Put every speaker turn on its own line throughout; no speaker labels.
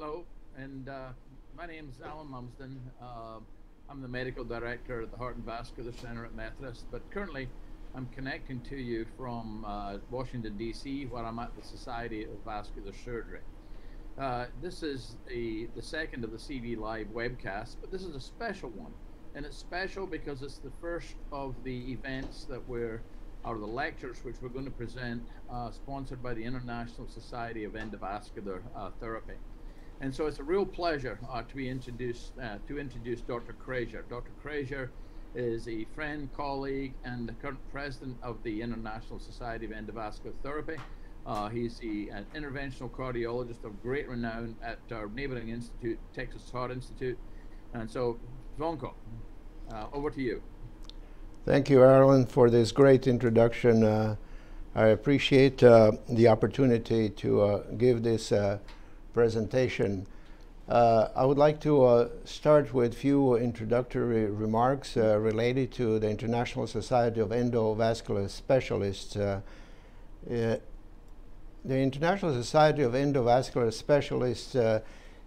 Hello, and uh, my name is Alan Lumsden. Uh, I'm the medical director at the Heart and Vascular Center at Methodist, but currently I'm connecting to you from uh, Washington, D.C., where I'm at the Society of Vascular Surgery. Uh, this is the, the second of the CV Live webcasts, but this is a special one. And it's special because it's the first of the events that we're, or the lectures which we're going to present, uh, sponsored by the International Society of Endovascular uh, Therapy. And so it's a real pleasure uh, to be introduced, uh, to introduce Dr. Krajcer. Dr. Krajcer is a friend, colleague, and the current president of the International Society of Endovascular Therapy. Uh, he's an interventional cardiologist of great renown at our neighboring institute, Texas Heart Institute. And so, Zvonko, uh, over to you.
Thank you, Alan, for this great introduction. Uh, I appreciate uh, the opportunity to uh, give this uh, presentation. I would like to start with a few introductory remarks related to the International Society of Endovascular Specialists the International Society of Endovascular Specialists uh,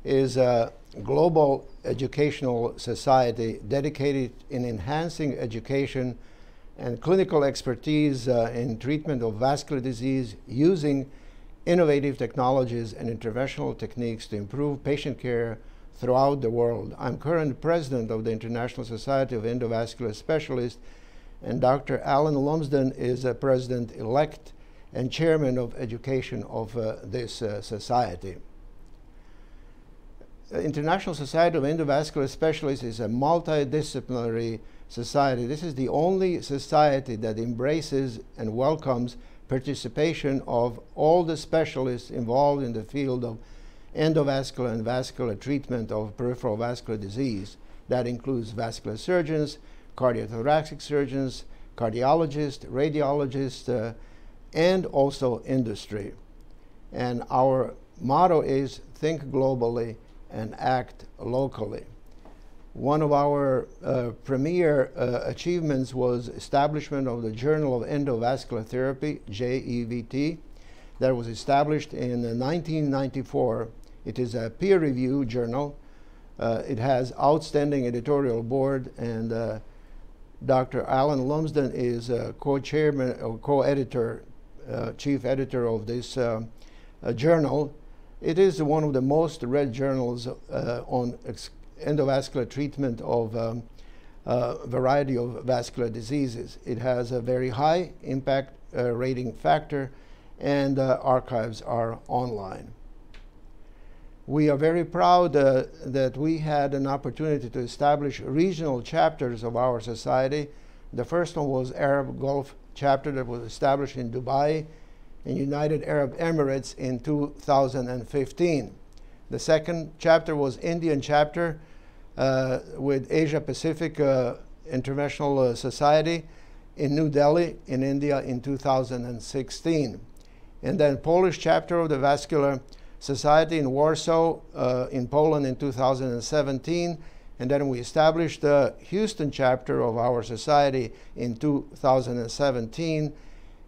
is a global educational society dedicated in enhancing education and clinical expertise uh, in treatment of vascular disease using innovative technologies and interventional techniques to improve patient care throughout the world. I'm current president of the International Society of Endovascular Specialists, and Dr. Alan Lumsden is a president-elect and chairman of education of uh, this uh, society. International Society of Endovascular Specialists is a multidisciplinary society. This is the only society that embraces and welcomes participation of all the specialists involved in the field of endovascular and vascular treatment of peripheral vascular disease. That includes vascular surgeons, cardiothoracic surgeons, cardiologists, radiologists, uh, and also industry. And our motto is think globally and act locally. One of our uh, premier uh, achievements was establishment of the Journal of Endovascular Therapy, JEVT, that was established in 1994. It is a peer-reviewed journal. Uh, it has outstanding editorial board, and uh, Dr. Alan Lumsden is co-chairman or co-editor uh, chief editor of this uh, uh, journal. It is one of the most read journals on endovascular treatment of um, a variety of vascular diseases. It has a very high impact rating factor and archives are online. We are very proud uh, that we had an opportunity to establish regional chapters of our society. The first one was Arab Gulf chapter that was established in Dubai in United Arab Emirates in 2015. The second chapter was Indian chapter uh, with Asia Pacific uh, International uh, Society in New Delhi in India in 2016. And then Polish chapter of the Vascular Society in Warsaw uh, in Poland in 2017 and then we established the Houston chapter of our society in 2017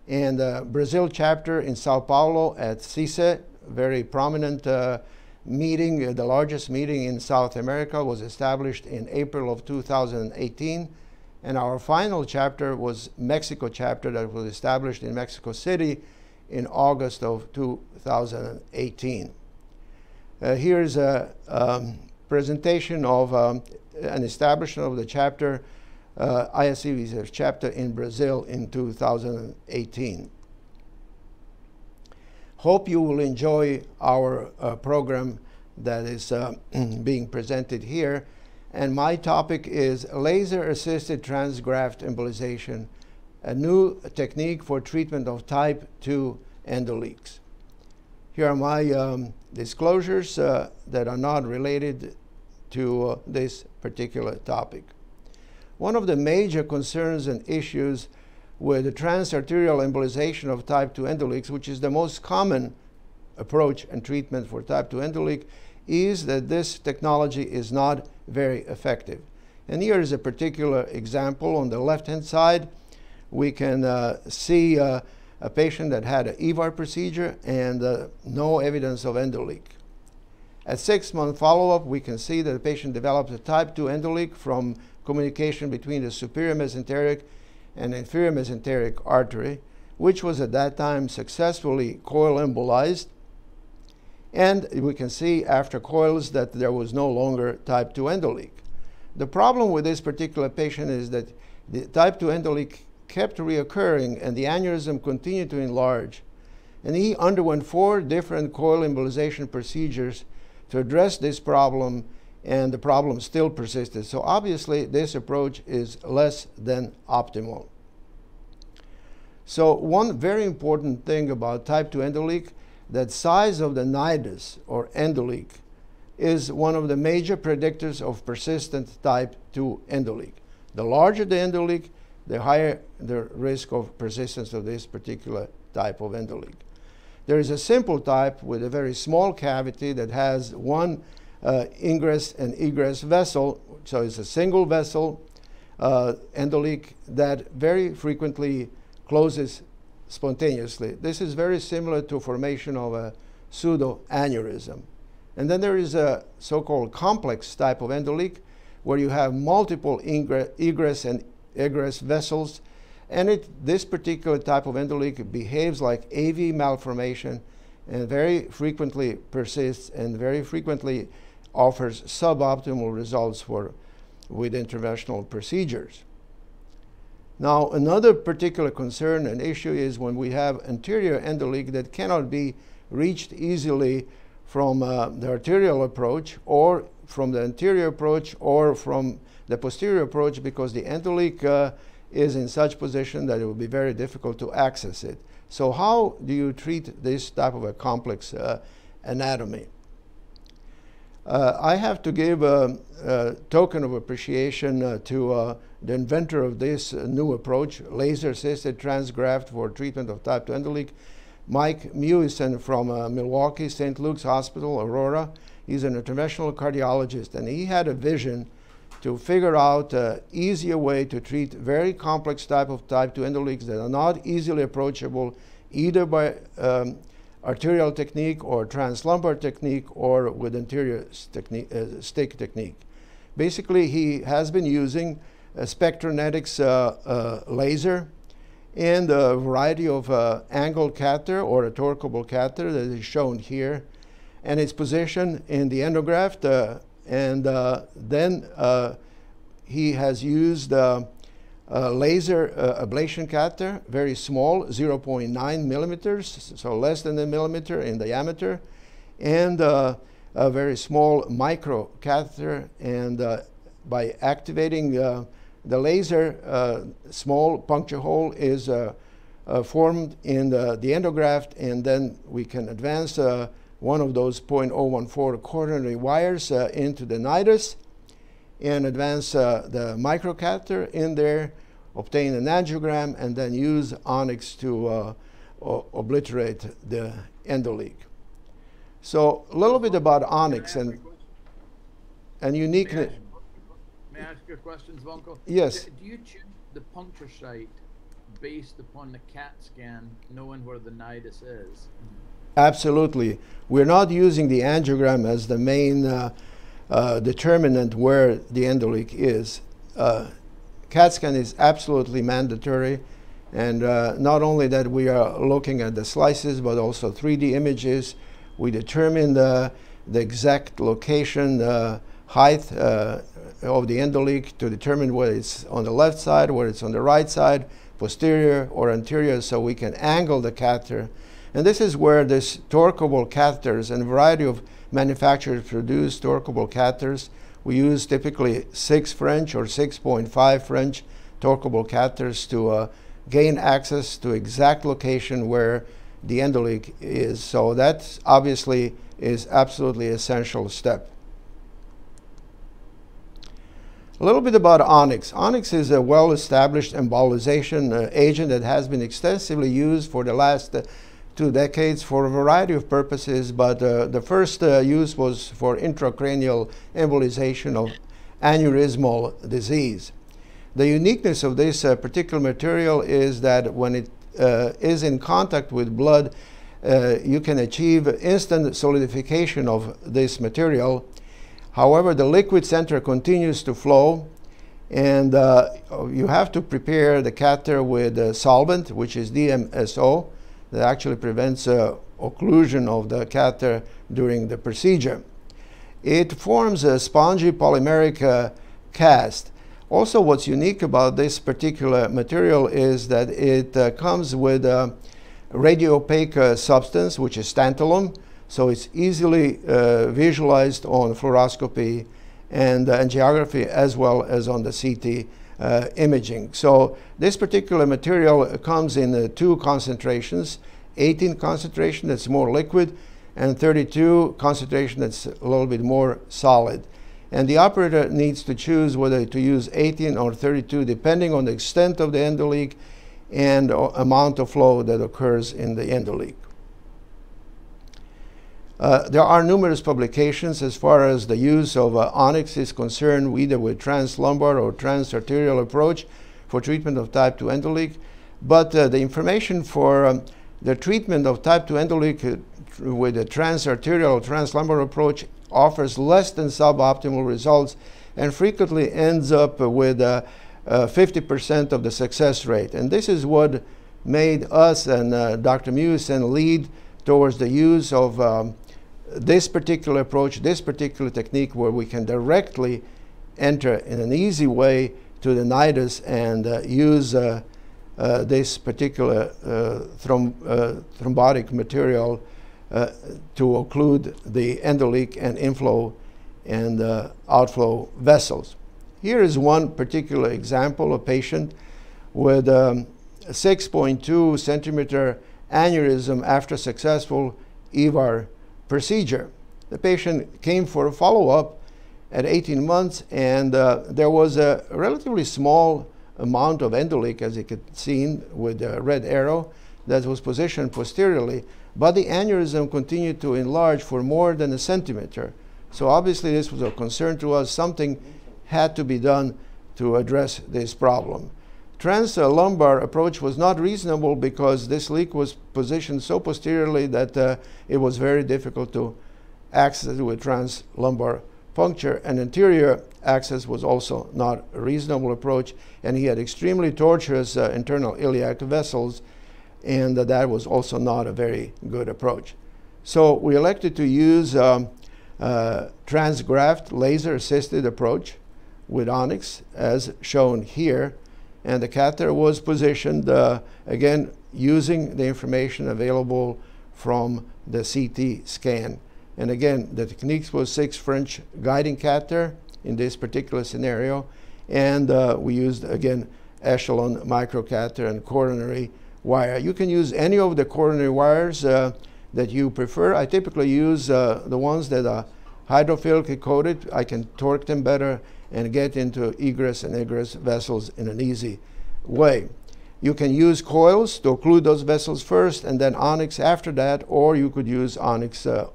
and the Brazil chapter in Sao Paulo at CICE, very prominent uh, meeting, uh, the largest meeting in South America was established in April of 2018. And our final chapter was Mexico chapter that was established in Mexico City in August of 2018. Uh, here's a um, presentation of um, an establishment of the chapter, uh, ISC chapter in Brazil in 2018. Hope you will enjoy our uh, program that is uh, being presented here. And my topic is laser-assisted transgraft embolization, a new technique for treatment of type 2 endoleaks. Here are my um, disclosures uh, that are not related to uh, this particular topic. One of the major concerns and issues with the transarterial embolization of type 2 endoleaks, which is the most common approach and treatment for type 2 endoleak, is that this technology is not very effective. And here is a particular example. On the left-hand side, we can uh, see uh, a patient that had an EVAR procedure and uh, no evidence of endoleak. At six month follow up, we can see that the patient develops a type 2 endoleak from communication between the superior mesenteric and inferior mesenteric artery, which was at that time successfully coil embolized. And we can see after coils that there was no longer type 2 endoleak. The problem with this particular patient is that the type 2 endoleak kept reoccurring and the aneurysm continued to enlarge. And he underwent four different coil embolization procedures to address this problem, and the problem still persisted. So obviously, this approach is less than optimal. So one very important thing about type 2 endoleak, that size of the nidus or endoleak is one of the major predictors of persistent type 2 endoleak. The larger the endoleak, the higher the risk of persistence of this particular type of endoleak. There is a simple type with a very small cavity that has one uh, ingress and egress vessel, so it's a single vessel uh, endoleak that very frequently closes spontaneously. This is very similar to formation of a pseudoaneurysm. And then there is a so-called complex type of endoleak where you have multiple egress and egress vessels. And it, this particular type of endoleak behaves like AV malformation and very frequently persists and very frequently offers suboptimal results for, with interventional procedures. Now, another particular concern and issue is when we have anterior endoleak that cannot be reached easily from uh, the arterial approach or from the anterior approach or from the posterior approach because the endoleak uh, is in such position that it will be very difficult to access it. So how do you treat this type of a complex uh, anatomy? Uh, I have to give a, a token of appreciation uh, to uh, the inventor of this uh, new approach, laser-assisted transgraft for treatment of type 2 endoleak, Mike Mewissen from uh, Milwaukee, St. Luke's Hospital, Aurora. He's an interventional cardiologist, and he had a vision to figure out an easier way to treat very complex type of type 2 endoleaks that are not easily approachable either by um, arterial technique or translumbar technique or with anterior technique, uh, stick technique. Basically, he has been using a Spectranetics uh, uh, laser and a variety of uh, angled catheter or a torqueable catheter that is shown here. And it's position in the endograft. And then he has used uh, a laser uh, ablation catheter, very small, 0.9 millimeters, so less than a millimeter in diameter, and uh, a very small micro catheter. And uh, by activating the laser uh, small puncture hole is uh, uh, formed in the, the, endograft, and then we can advance one of those 0.014 coronary wires into the nidus and advance the microcatheter in there, obtain an angiogram, and then use Onyx to obliterate the endoleak. So a little bit about Onyx and and uniqueness.
May I ask you a question, Zvonko?
Yes.
Do, do you choose the puncture site based upon the CAT scan, knowing where the nidus is?
Absolutely. We're not using the angiogram as the main uh, uh, determinant where the endoleak is. Uh, CAT scan is absolutely mandatory. And uh, not only that, we are looking at the slices, but also 3D images. We determine the, the exact location, the height, uh, of the endoleak to determine whether it's on the left side, whether it's on the right side, posterior or anterior, so we can angle the catheter. And this is where this torqueable catheters and a variety of manufacturers produce torqueable catheters. We use typically 6 French or 6.5 French torqueable catheters to uh, gain access to exact location where the endoleak is. So that obviously is absolutely essential step. A little bit about onyx. Onyx is a well-established embolization uh, agent that has been extensively used for the last uh, two decades for a variety of purposes, but uh, the first uh, use was for intracranial embolization of aneurysmal disease. The uniqueness of this uh, particular material is that when it uh, is in contact with blood, uh, you can achieve instant solidification of this material. However, the liquid center continues to flow, and uh, you have to prepare the catheter with solvent, which is DMSO, that actually prevents uh, occlusion of the catheter during the procedure. It forms a spongy polymeric uh, cast. Also, what's unique about this particular material is that it uh, comes with a radio-opaque uh, substance, which is tantalum, so it's easily uh, visualized on fluoroscopy and angiography as well as on the CT uh, imaging. So this particular material comes in uh, two concentrations, 18 concentration that's more liquid and 32 concentration that's a little bit more solid. And the operator needs to choose whether to use 18 or 32 depending on the extent of the endoleak and amount of flow that occurs in the endoleak. Uh, there are numerous publications as far as the use of uh, onyx is concerned, either with translumbar or transarterial approach for treatment of type 2 endoleak. But uh, the information for um, the treatment of type 2 endoleak uh, with a transarterial or translumbar approach offers less than suboptimal results and frequently ends up with 50% of the success rate. And this is what made us and uh, Dr. Mewissen lead towards the use of um, this particular approach, this particular technique where we can directly enter in an easy way to the nidus and uh, use uh, uh, this particular uh, uh, thrombotic material uh, to occlude the endoleak and inflow and outflow vessels. Here is one particular example, a patient with um, a 6.2 centimeter aneurysm after successful EVAR procedure. The patient came for a follow-up at 18 months and uh, there was a relatively small amount of endoleak as you could see with the red arrow that was positioned posteriorly but the aneurysm continued to enlarge for more than a centimeter. So obviously this was a concern to us. Something had to be done to address this problem. Translumbar approach was not reasonable because this leak was positioned so posteriorly that uh, it was very difficult to access with translumbar puncture. And anterior access was also not a reasonable approach. And he had extremely tortuous uh, internal iliac vessels and that was also not a very good approach. So we elected to use um, uh, transgraft laser assisted approach with Onyx as shown here and the catheter was positioned uh, again using the information available from the CT scan. And again, the techniques was six French guiding catheter in this particular scenario. And uh, we used, again, echelon microcatheter and coronary wire. You can use any of the coronary wires uh, that you prefer. I typically use uh, the ones that are hydrophilically coated. I can torque them better and get into egress and egress vessels in an easy way. You can use coils to occlude those vessels first and then onyx after that, or you could use onyx uh,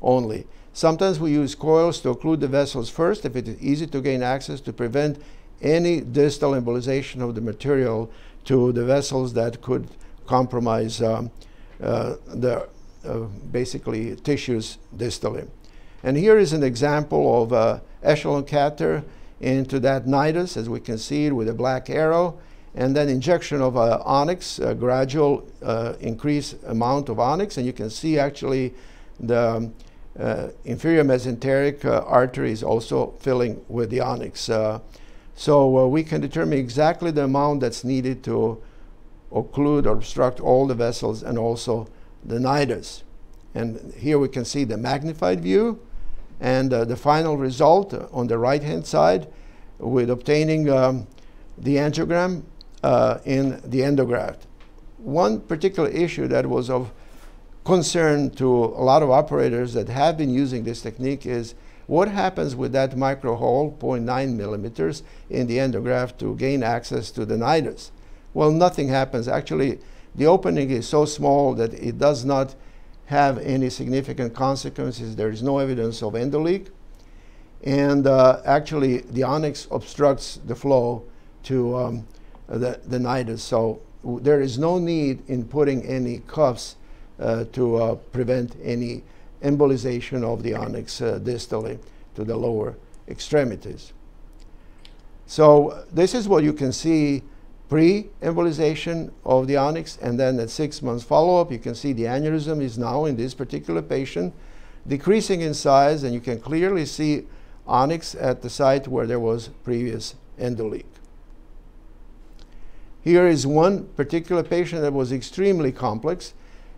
only. Sometimes we use coils to occlude the vessels first if it is easy to gain access to prevent any distal embolization of the material to the vessels that could compromise um, uh, the uh, basically tissues distally. And here is an example of uh, echelon catheter into that nidus, as we can see it with a black arrow, and then injection of uh, onyx, a gradual uh, increase amount of onyx, and you can see actually the uh, inferior mesenteric uh, artery is also filling with the onyx. So we can determine exactly the amount that's needed to occlude or obstruct all the vessels and also the nidus. And here we can see the magnified view and uh, the final result on the right hand side with obtaining um, the angiogram uh, in the endograft. One particular issue that was of concern to a lot of operators that have been using this technique is what happens with that micro hole, 0.9 millimeters, in the endograft to gain access to the nidus? Well, nothing happens. Actually, the opening is so small that it does not have any significant consequences. There is no evidence of endoleak. And uh, actually, the onyx obstructs the flow to um, the, the nidus. So there is no need in putting any cuffs uh, to uh, prevent any embolization of the onyx uh, distally to the lower extremities. So this is what you can see pre-embolization of the onyx and then at six months follow-up you can see the aneurysm is now in this particular patient decreasing in size and you can clearly see onyx at the site where there was previous endoleak. Here is one particular patient that was extremely complex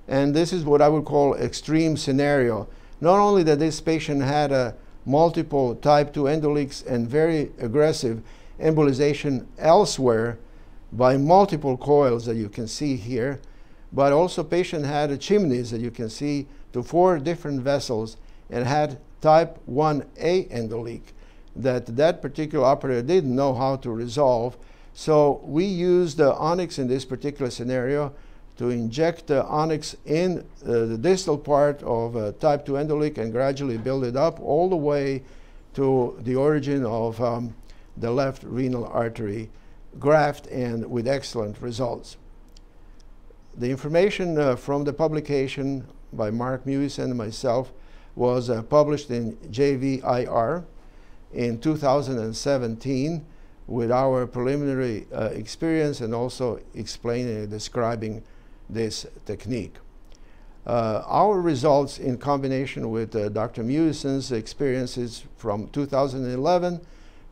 and this is what I would call extreme scenario. Not only that this patient had a multiple type 2 endoleaks and very aggressive embolization elsewhere by multiple coils that you can see here, but also patient had a chimneys that you can see to four different vessels and had type 1A endoleak that that particular operator didn't know how to resolve. So we used the onyx in this particular scenario to inject the onyx in uh, the distal part of uh, type 2 endoleak and gradually build it up all the way to the origin of um, the left renal artery graft and with excellent results. The information uh, from the publication by Mark Mewis and myself was uh, published in JVIR in 2017 with our preliminary uh, experience and also explaining and describing this technique. Uh, our results in combination with uh, Dr. Mewissen's experiences from 2011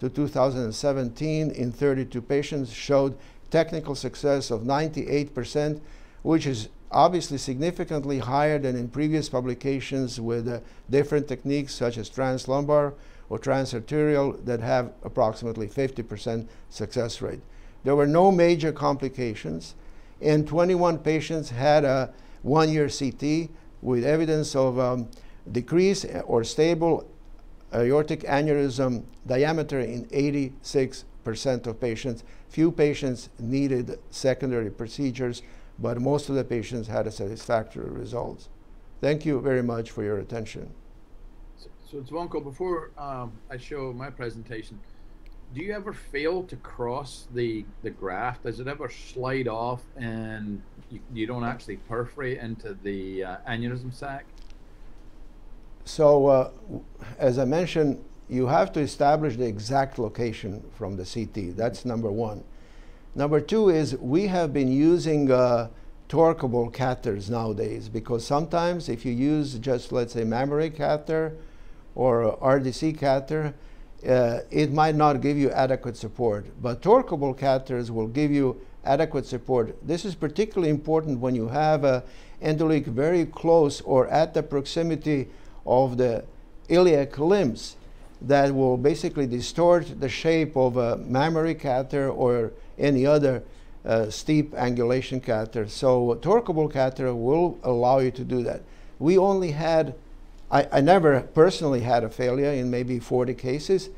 to 2017 in 32 patients showed technical success of 98%, which is obviously significantly higher than in previous publications with uh, different techniques such as translumbar or transarterial that have approximately 50% success rate. There were no major complications and 21 patients had a one-year CT with evidence of um, decrease or stable aortic aneurysm diameter in 86% of patients. Few patients needed secondary procedures, but most of the patients had a satisfactory results. Thank you very much for your attention.
So, so Zvonko, before um, I show my presentation, do you ever fail to cross the the graft? Does it ever slide off and you, you don't actually perforate into the uh, aneurysm sac?
So, uh, as I mentioned, you have to establish the exact location from the CT. That's number one. Number two is we have been using uh, torqueable catheters nowadays because sometimes if you use just, let's say, mammary catheter or RDC catheter, uh, it might not give you adequate support. But torqueable catheters will give you adequate support. This is particularly important when you have a endoleak very close or at the proximity of the iliac limbs that will basically distort the shape of a mammary catheter or any other uh, steep angulation catheter. So a torqueable catheter will allow you to do that. We only had I, I, never personally had a failure in maybe 40 cases,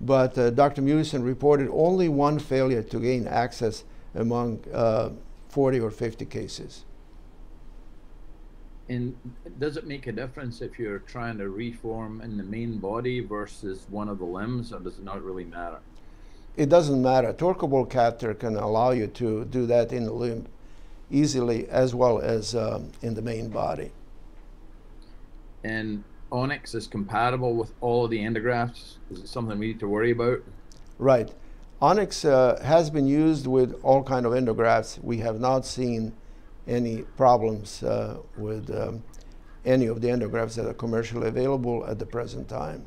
but uh, Dr. Mewissen reported only one failure to gain access among uh, 40 or 50 cases.
And does it make a difference if you're trying to reform in the main body versus one of the limbs, or does it not really matter?
It doesn't matter. Torqueable catheter can allow you to do that in the limb easily as well as um, in the main body
and Onyx is compatible with all of the endografts? Is it something we need to worry about?
Right. Onyx uh, has been used with all kind of endografts. We have not seen any problems uh, with um, any of the endografts that are commercially available at the present time.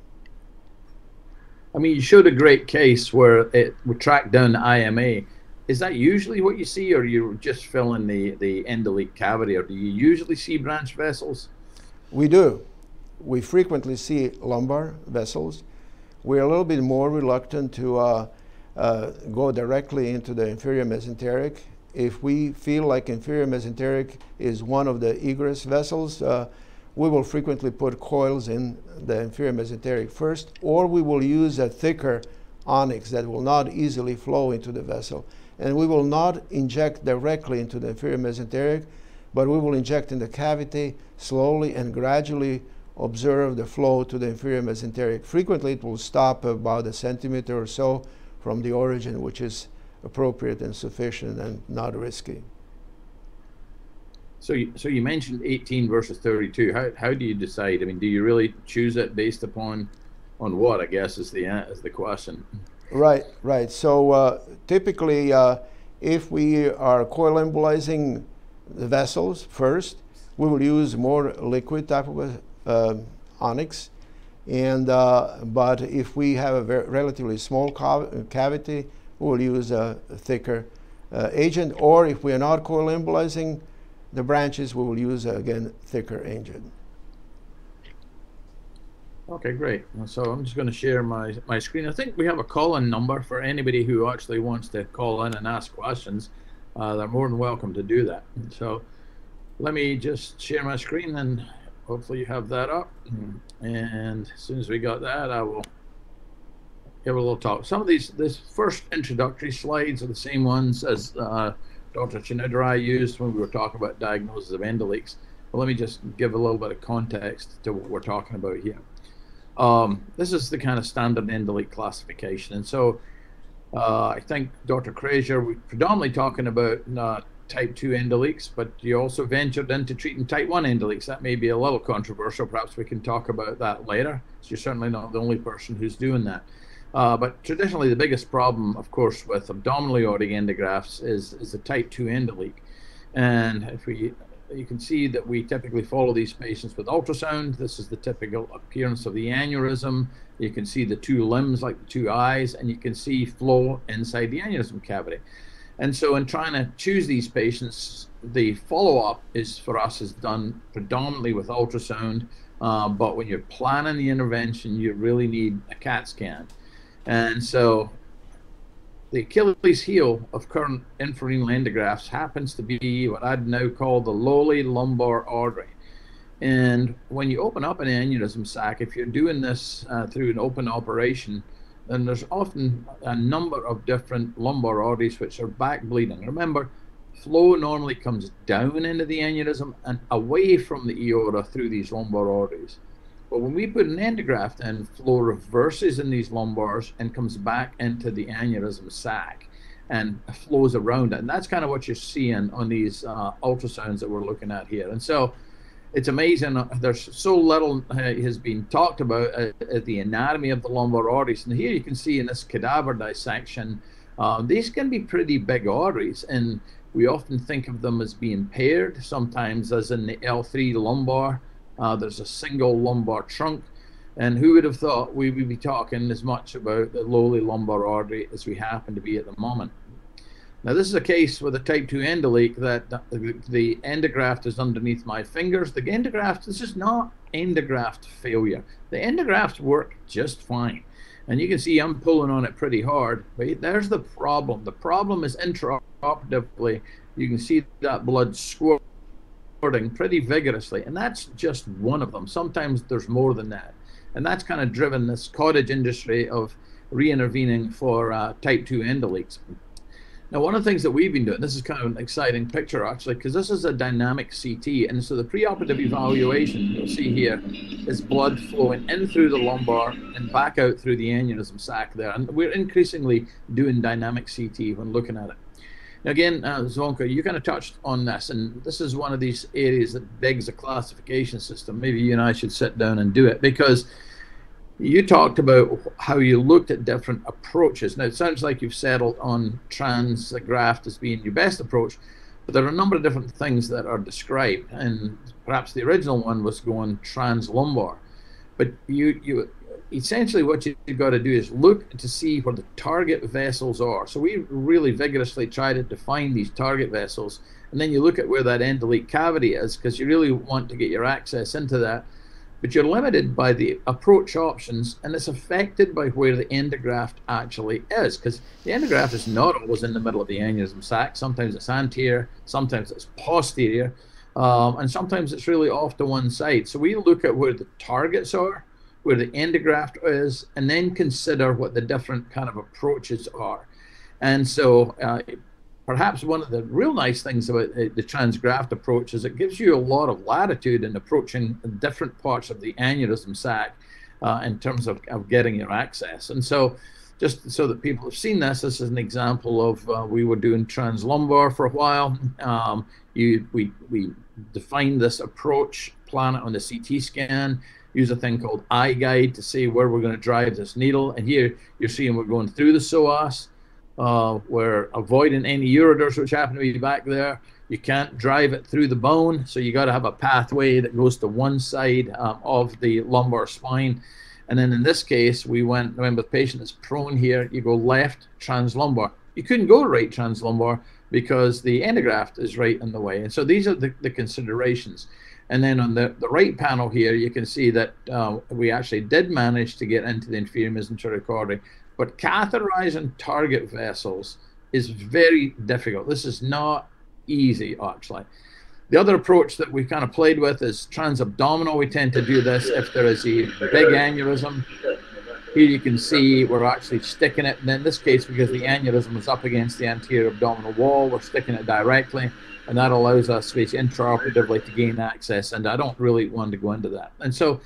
I mean, you showed a great case where it would track down IMA. Is that usually what you see, or you just fill in the, the endoleak cavity, or do you usually see branch vessels?
We do. We frequently see lumbar vessels. We're a little bit more reluctant to uh, uh, go directly into the inferior mesenteric. If we feel like inferior mesenteric is one of the egress vessels, uh, we will frequently put coils in the inferior mesenteric first, or we will use a thicker onyx that will not easily flow into the vessel. And we will not inject directly into the inferior mesenteric but we will inject in the cavity slowly and gradually observe the flow to the inferior mesenteric. Frequently, it will stop about a centimeter or so from the origin, which is appropriate and sufficient and not risky.
So, you, so you mentioned 18 versus 32. How, how do you decide? I mean, do you really choose it based upon on what? I guess is the is the question.
Right, right. So uh, typically, uh, if we are coil embolizing the vessels first, we will use more liquid type of uh, onyx. And uh, but if we have a relatively small cavity, we will use a thicker uh, agent. Or if we are not coil embolizing the branches, we will use again thicker agent.
Okay, great. So I'm just going to share my, my screen. I think we have a call-in number for anybody who actually wants to call in and ask questions. Uh, they're more than welcome to do that. So let me just share my screen and hopefully you have that up. And as soon as we got that, I will give a little talk. Some of these, this first introductory slides are the same ones as uh, Dr. Chinnadurai used when we were talking about diagnosis of endoleaks. But let me just give a little bit of context to what we're talking about here. Um, this is the kind of standard endoleak classification. And so uh, I think Dr. Krajcer, we're predominantly talking about uh, type 2 endoleaks, but you also ventured into treating type 1 endoleaks. That may be a little controversial. Perhaps we can talk about that later. So you're certainly not the only person who's doing that. Uh, but traditionally, the biggest problem, of course, with abdominal aortic endografts is, is the type 2 endoleak. And if we you can see that we typically follow these patients with ultrasound. This is the typical appearance of the aneurysm. You can see the two limbs like the two eyes, and you can see flow inside the aneurysm cavity. And so in trying to choose these patients, the follow-up is for us is done predominantly with ultrasound. Uh, but when you're planning the intervention, you really need a CAT scan. And so the Achilles heel of current infrarenal endografts happens to be what I'd now call the lowly lumbar artery. And when you open up an aneurysm sac, if you're doing this uh, through an open operation, then there's often a number of different lumbar arteries which are back bleeding. Remember, flow normally comes down into the aneurysm and away from the aorta through these lumbar arteries. But when we put an endograft in, flow reverses in these lumbars and comes back into the aneurysm sac and flows around it. And that's kind of what you're seeing on these uh, ultrasounds that we're looking at here. And so it's amazing. Uh, there's so little uh, has been talked about uh, uh, the anatomy of the lumbar arteries. And here you can see in this cadaver dissection, these can be pretty big arteries. And we often think of them as being paired, sometimes as in the L3 lumbar. Uh, there's a single lumbar trunk. And who would have thought we would be talking as much about the lowly lumbar artery as we happen to be at the moment? Now, this is a case with a type 2 endoleak that the endograft is underneath my fingers. The endograft, this is not endograft failure. The endografts work just fine. And you can see I'm pulling on it pretty hard. But there's the problem. The problem is intraoperatively, you can see that blood squirt pretty vigorously, and that's just one of them. Sometimes there's more than that, and that's kind of driven this cottage industry of re-intervening for uh, type 2 endoleaks. Now, one of the things that we've been doing, this is kind of an exciting picture actually, because this is a dynamic CT, and so the preoperative evaluation you'll see here is blood flowing in through the lumbar and back out through the aneurysm sac there, and we're increasingly doing dynamic CT when looking at it. Now, again, uh, Zvonka, you kind of touched on this, and this is one of these areas that begs a classification system. Maybe you and I should sit down and do it because you talked about how you looked at different approaches. Now, it sounds like you've settled on transgraft as being your best approach, but there are a number of different things that are described, and perhaps the original one was going translumbar. But you, you essentially what you've got to do is look to see where the target vessels are. So we really vigorously try to define these target vessels, and then you look at where that endoleak cavity is because you really want to get your access into that. But you're limited by the approach options, and it's affected by where the endograft actually is, because the endograft is not always in the middle of the aneurysm sac. Sometimes it's anterior, sometimes it's posterior, um, and sometimes it's really off to one side. So we look at where the targets are, where the endograft is, and then consider what the different kind of approaches are. And so, uh, perhaps one of the real nice things about the, transgraft approach is it gives you a lot of latitude in approaching different parts of the aneurysm sac uh, in terms of, of getting your access. And so, just so that people have seen this, this is an example of uh, we were doing translumbar for a while. Um, you, we, we define this approach, plan it on the CT scan, use a thing called iGuide to see where we're going to drive this needle. And here you're seeing we're going through the psoas. Uh, we're avoiding any ureters which happen to be back there. You can't drive it through the bone, so you got to have a pathway that goes to one side um, of the lumbar spine. And then in this case, we went, remember the patient is prone here, you go left translumbar. You couldn't go right translumbar because the endograft is right in the way. And so these are the, the considerations. And then on the, the right panel here, you can see that uh, we actually did manage to get into the inferior mesenteric artery, but catheterizing target vessels is very difficult. This is not easy, actually. The other approach that we kind of played with is transabdominal. We tend to do this if there is a big aneurysm. Here you can see we're actually sticking it. And in this case, because the aneurysm is up against the anterior abdominal wall, we're sticking it directly. And that allows us intraoperatively to gain access. And I don't really want to go into that. And so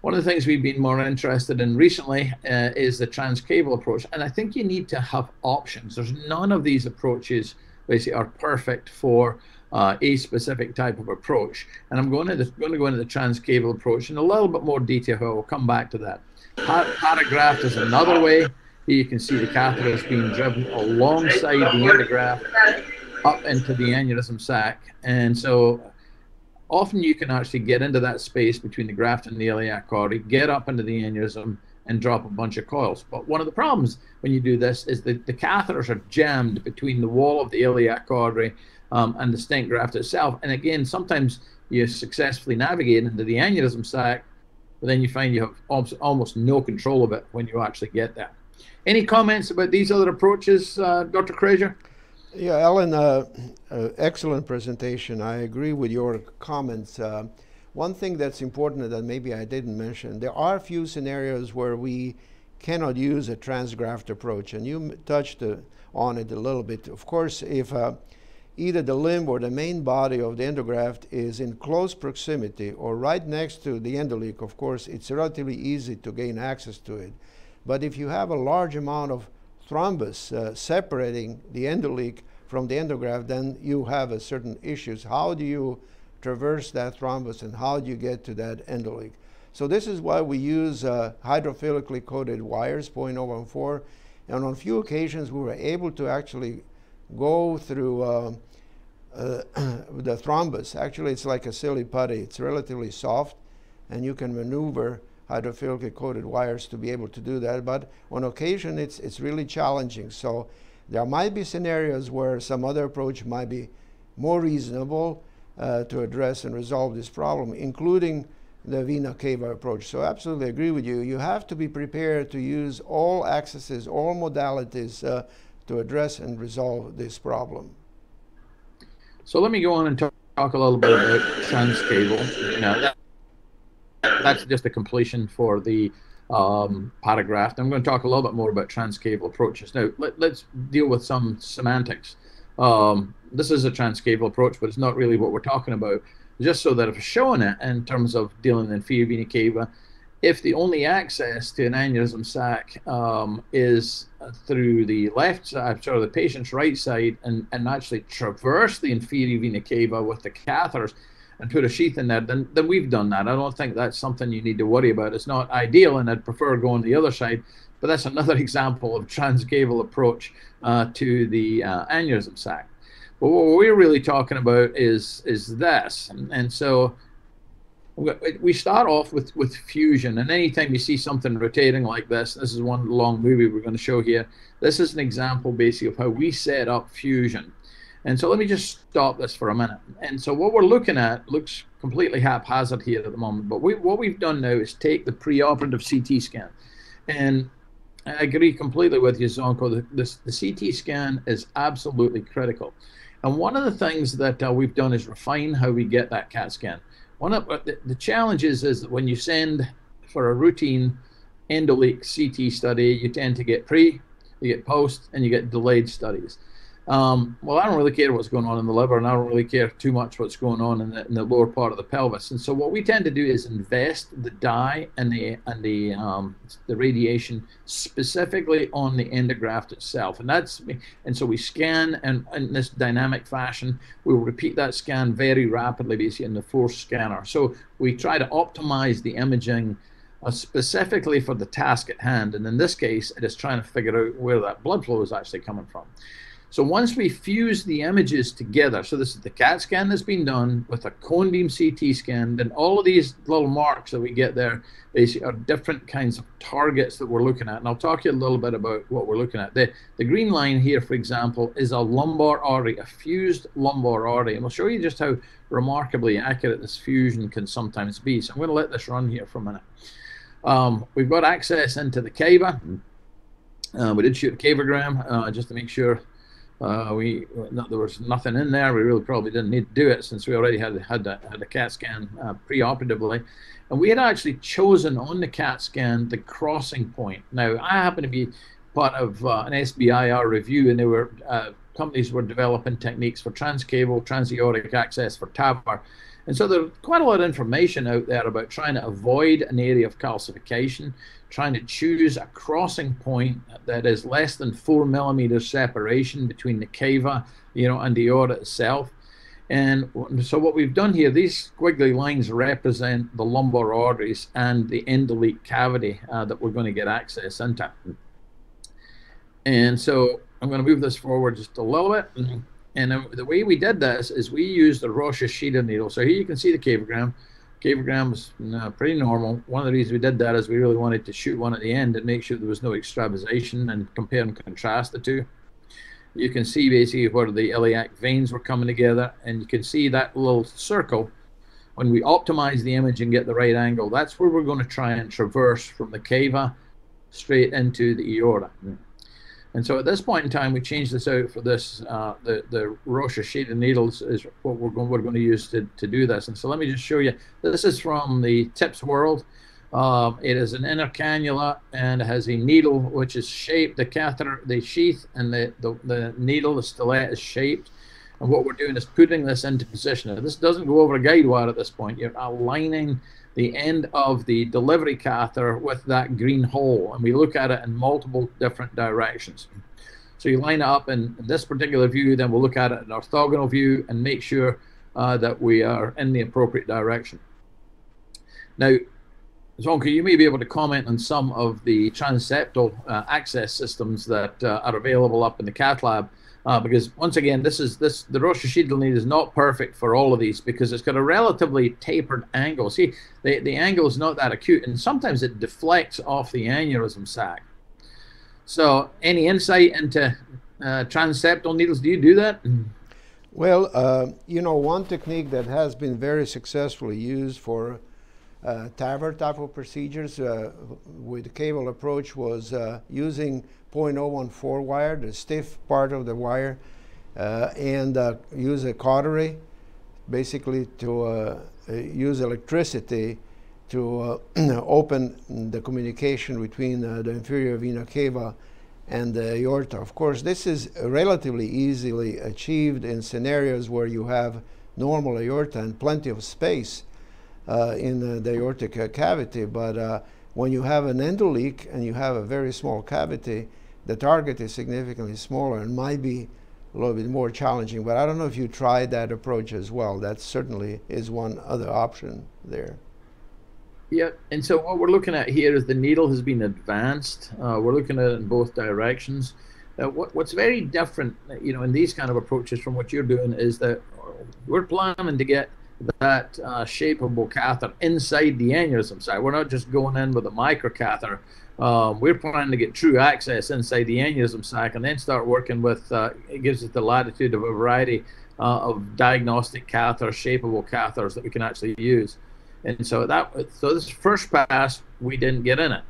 one of the things we've been more interested in recently uh, is the transcaval approach. And I think you need to have options. There's none of these approaches basically are perfect for uh, a specific type of approach. And I'm going to, going to go into the transcaval approach in a little bit more detail. But we'll come back to that. Paragraft is another way. Here you can see the catheter is being driven alongside the endograft up into the aneurysm sac. And so often you can actually get into that space between the graft and the iliac artery, get up into the aneurysm, and drop a bunch of coils. But one of the problems when you do this is that the catheters are jammed between the wall of the iliac artery um, and the stent graft itself. And again, sometimes you successfully navigate into the aneurysm sac, but then you find you have almost no control of it when you actually get there. Any comments about these other approaches, uh, Dr. Krajcer?
Yeah, Ellen, uh, uh, excellent presentation. I agree with your comments. Uh, one thing that's important that maybe I didn't mention, there are a few scenarios where we cannot use a transgraft approach, and you touched uh, on it a little bit. Of course, if uh, either the limb or the main body of the endograft is in close proximity or right next to the endoleak, of course, it's relatively easy to gain access to it. But if you have a large amount of thrombus uh, separating the endoleak from the endograft, then you have a certain issues. How do you traverse that thrombus and how do you get to that endoleak? So this is why we use uh, hydrophilically coated wires, 0.014, and on a few occasions we were able to actually go through uh, uh, the thrombus. Actually, it's like a silly putty. It's relatively soft, and you can maneuver hydrophilically coated wires to be able to do that. But on occasion, it's, it's really challenging. So there might be scenarios where some other approach might be more reasonable uh, to address and resolve this problem, including the vena cava approach. So absolutely agree with you. You have to be prepared to use all accesses, all modalities uh, to address and resolve this problem.
So let me go on and talk, talk a little bit about transcaval. You know, that, that's just a completion for the um, paragraft. I'm going to talk a little bit more about transcaval approaches. Now, let, us deal with some semantics. Um, this is a transcaval approach, but it's not really what we're talking about. Just so that if showing it in terms of dealing in inferior vena cava, if the only access to an aneurysm sac um, is through the left side, sorry, the patient's right side, and, and actually traverse the inferior vena cava with the catheters and put a sheath in there, then, then we've done that. I don't think that's something you need to worry about. It's not ideal, and I'd prefer going the other side, but that's another example of transcaval approach uh, to the uh, aneurysm sac. But what we're really talking about is is this, and, and so we start off with with fusion and anytime you see something rotating like this this is one long movie we're going to show here this is an example basically of how we set up fusion and so let me just stop this for a minute and so what we're looking at looks completely haphazard here at the moment but we, what we've done now is take the preoperative ct scan and I agree completely with you, Zvonko. The, the, the CT scan is absolutely critical. And one of the things that uh, we've done is refine how we get that CAT scan. One of the, the challenges is that when you send for a routine endoleak CT study, you tend to get pre, you get post, and you get delayed studies. Um, well, I don't really care what's going on in the liver, and I don't really care too much what's going on in the, in the lower part of the pelvis. And so, what we tend to do is invest the dye and the and the um, the radiation specifically on the endograft itself, and that's and so we scan and in this dynamic fashion. We will repeat that scan very rapidly, basically in the force scanner. So we try to optimize the imaging. Uh, specifically for the task at hand, and in this case, it is trying to figure out where that blood flow is actually coming from. So once we fuse the images together, so this is the CAT scan that's been done with a cone beam CT scan, then all of these little marks that we get there basically are different kinds of targets that we're looking at. And I'll talk you a little bit about what we're looking at. The, the green line here, for example, is a lumbar artery, a fused lumbar artery. And we'll show you just how remarkably accurate this fusion can sometimes be. So I'm going to let this run here for a minute. Um, we've got access into the cava. Uh, we did shoot a cavogram uh, just to make sure uh, we there was nothing in there. We really probably didn't need to do it since we already had had a, had a CAT scan uh, pre-operatively, and we had actually chosen on the CAT scan the crossing point. Now I happen to be part of uh, an SBIR review, and there were uh, companies were developing techniques for transcaval transaortic access for TAVR. And so there's quite a lot of information out there about trying to avoid an area of calcification, trying to choose a crossing point that is less than four millimeters separation between the cava, you know, and the aorta itself. And so what we've done here, these squiggly lines represent the lumbar arteries and the endoleak cavity uh, that we're going to get access into. And so I'm going to move this forward just a little bit. And the way we did this is we used the Rösch-Uchida needle. So here you can see the cavogram cavogram was uh, pretty normal. One of the reasons we did that is we really wanted to shoot one at the end and make sure there was no extravasation and compare and contrast the two. You can see basically where the iliac veins were coming together, and you can see that little circle. When we optimize the image and get the right angle, that's where we're going to try and traverse from the cava straight into the aorta. And so at this point in time, we changed this out for this. Uh, the the Rösch-Uchida needles is what we're going we're going to use to, to do this. And so let me just show you. This is from the Tips World. Um, it is an inner cannula and it has a needle which is shaped. The catheter, the sheath, and the the, the needle, the stylet is shaped. And what we're doing is putting this into position. Now, this doesn't go over a guide wire at this point. You're aligning the end of the delivery catheter with that green hole, and we look at it in multiple different directions. So you line it up in this particular view, then we'll look at it in orthogonal view and make sure uh, that we are in the appropriate direction. Now, Zvonko, you may be able to comment on some of the transeptal uh, access systems that uh, are available up in the cath lab uh, because once again, this is this the Rösch-Uchida lead is not perfect for all of these because it's got a relatively tapered angle. See, the, the angle is not that acute, and sometimes it deflects off the aneurysm sac. So, any insight into uh, transeptal needles? Do you do that?
Well, uh, you know, one technique that has been very successfully used for uh, TAVR type of procedures uh, with caval approach was uh, using 0.014 wire, the stiff part of the wire, uh, and uh, use a cautery basically to uh, use electricity to open the communication between the inferior vena cava and the aorta. Of course, this is relatively easily achieved in scenarios where you have normal aorta and plenty of space uh, in the, aortic uh, cavity. But uh, when you have an endoleak and you have a very small cavity, the target is significantly smaller and might be a little bit more challenging. But I don't know if you tried that approach as well. That certainly is one other option there.
Yeah, and so what we're looking at here is the needle has been advanced. Uh, we're looking at it in both directions. Uh, what, what's very different, you know, in these kind of approaches from what you're doing is that we're planning to get that uh, shapeable catheter inside the aneurysm site. We're not just going in with a microcatheter. Um, we're planning to get true access inside the aneurysm sac and then start working with, uh, it gives us the latitude of a variety uh, of diagnostic catheters, shapeable catheters that we can actually use. And so that, so this first pass, we didn't get in it.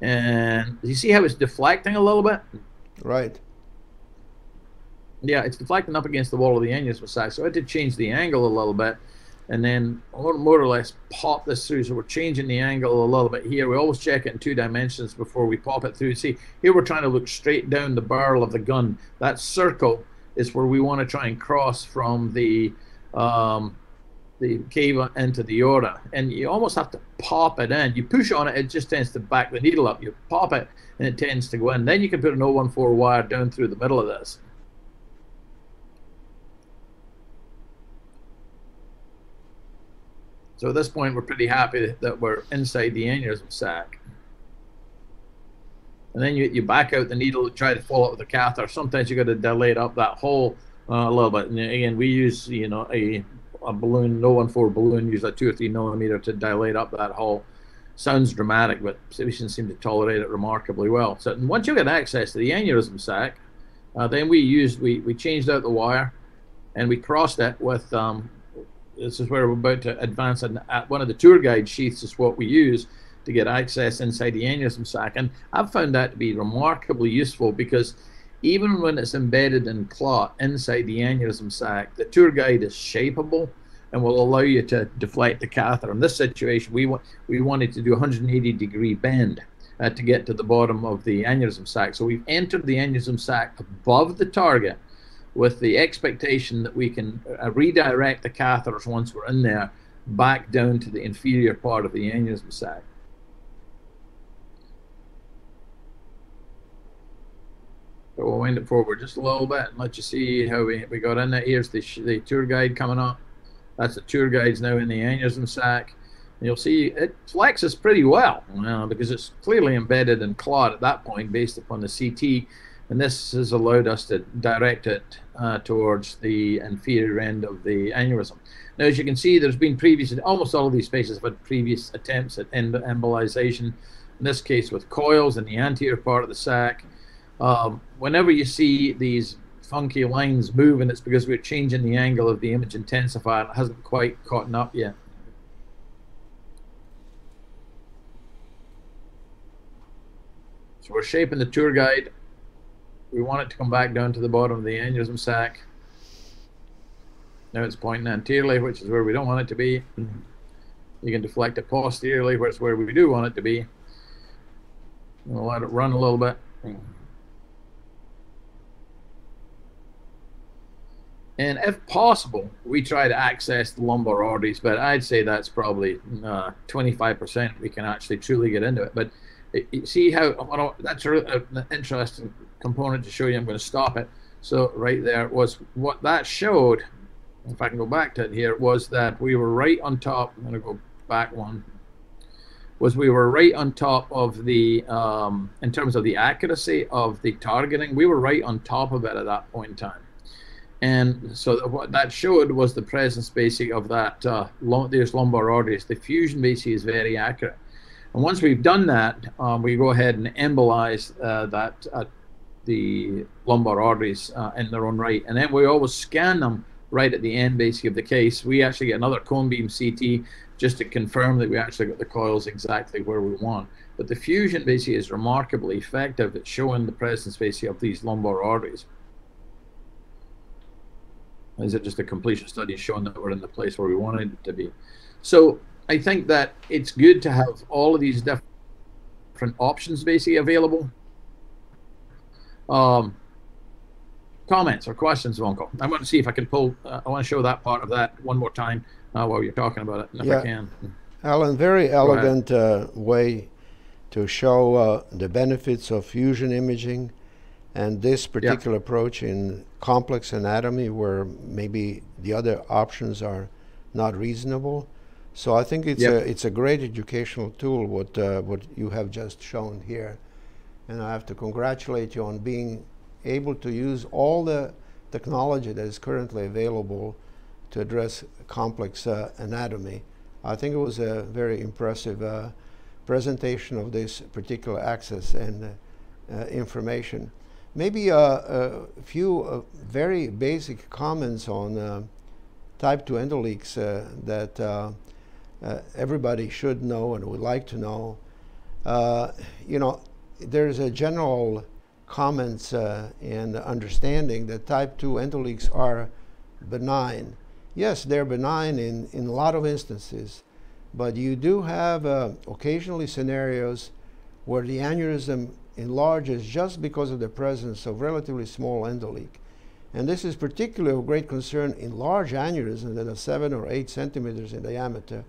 And you see how it's deflecting a little bit?
Right.
Yeah, it's deflecting up against the wall of the aneurysm sac. So I did change the angle a little bit. And then more or less pop this through. So we're changing the angle a little bit here. We always check it in two dimensions before we pop it through. See, here we're trying to look straight down the barrel of the gun. That circle is where we want to try and cross from the um, the cava into the aorta. And you almost have to pop it in. You push on it, it just tends to back the needle up. You pop it, and it tends to go in. Then you can put an 014 wire down through the middle of this. So at this point, we're pretty happy that we're inside the aneurysm sac. And then you, you back out the needle, try to follow it with the catheter. Sometimes you got to dilate up that hole uh, a little bit. And again, we use you know a a balloon, no one for balloon, use a two or three millimeter to dilate up that hole. Sounds dramatic, but patients seem to tolerate it remarkably well. So once you get access to the aneurysm sac, uh, then we used we we changed out the wire, and we crossed it with um, this is where we're about to advance. And one of the TourGuide sheaths is what we use to get access inside the aneurysm sac. And I've found that to be remarkably useful because even when it's embedded in clot inside the aneurysm sac, the TourGuide is shapeable and will allow you to deflect the catheter. In this situation, we want we wanted to do 180 degree bend uh, to get to the bottom of the aneurysm sac. So we've entered the aneurysm sac above the target with the expectation that we can uh, redirect the catheters once we're in there back down to the inferior part of the aneurysm sac. So we'll wind it forward just a little bit and let you see how we, we got in there. Here's the, the TourGuide coming up. That's the TourGuide's now in the aneurysm sac. And you'll see it flexes pretty well because it's clearly embedded in clot at that point based upon the CT and this has allowed us to direct it uh, towards the inferior end of the aneurysm. Now, as you can see, there's been previous, almost all of these spaces have had previous attempts at embolization, in this case with coils in the anterior part of the sac. Um, whenever you see these funky lines moving, it's because we're changing the angle of the image intensifier. It hasn't quite caught up yet. So we're shaping the TourGuide we want it to come back down to the bottom of the aneurysm sac. Now it's pointing anteriorly, which is where we don't want it to be. You can deflect it posteriorly, which is where we do want it to be. We'll let it run a little bit. And if possible, we try to access the lumbar arteries, but I'd say that's probably 25% uh, we can actually truly get into it. But you see how that's an interesting component to show you. I'm going to stop it. So right there was what that showed. If I can go back to it here, was that we were right on top. I'm going to go back one. Was we were right on top of the, um, in terms of the accuracy of the targeting, we were right on top of it at that point in time. And so what that showed was the presence basically of that, uh, there's lumbar arteries. The fusion basically is very accurate. And once we've done that, um, we go ahead and embolize uh, that uh, the lumbar arteries uh, in their own right. And then we always scan them right at the end, basically, of the case. We actually get another cone beam CT just to confirm that we actually got the coils exactly where we want. But the fusion basically is remarkably effective at showing the presence basically of these lumbar arteries. Is it just a completion study showing that we're in the place where we wanted it to be? So I think that it's good to have all of these different options basically available. Um, comments or questions, Zvonko? I want to see if I can pull. Uh, I want to show that part of that one more time uh, while you're talking about it, if yeah. I can.
Alan, very elegant uh, way to show uh, the benefits of fusion imaging and this particular yeah. approach in complex anatomy where maybe the other options are not reasonable. So I think it's yep. a it's a great educational tool what uh, what you have just shown here, and I have to congratulate you on being able to use all the technology that is currently available to address complex uh, anatomy. I think it was a very impressive uh, presentation of this particular access and uh, uh, information. Maybe uh, a few very basic comments on type 2 endoleaks that uh, everybody should know and would like to know. Uh, you know, there's a general comments uh, and understanding that type 2 endoleaks are benign. yes, they're benign in, in a lot of instances, but you do have uh, occasionally scenarios where the aneurysm enlarges just because of the presence of relatively small endoleak. And this is particularly of great concern in large aneurysms that are seven or eight centimeters in diameter.